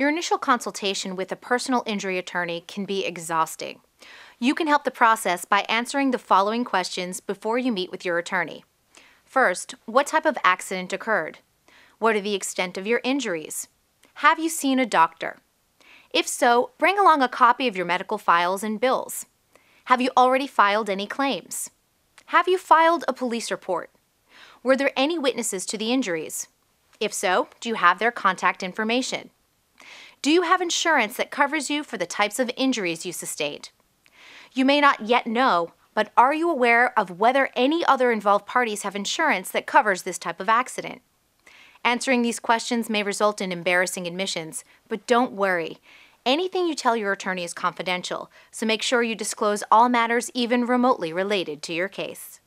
Your initial consultation with a personal injury attorney can be exhausting. You can help the process by answering the following questions before you meet with your attorney. First, what type of accident occurred? What are the extent of your injuries? Have you seen a doctor? If so, bring along a copy of your medical files and bills. Have you already filed any claims? Have you filed a police report? Were there any witnesses to the injuries? If so, do you have their contact information? Do you have insurance that covers you for the types of injuries you sustained? You may not yet know, but are you aware of whether any other involved parties have insurance that covers this type of accident? Answering these questions may result in embarrassing admissions, but don't worry. Anything you tell your attorney is confidential, so make sure you disclose all matters even remotely related to your case.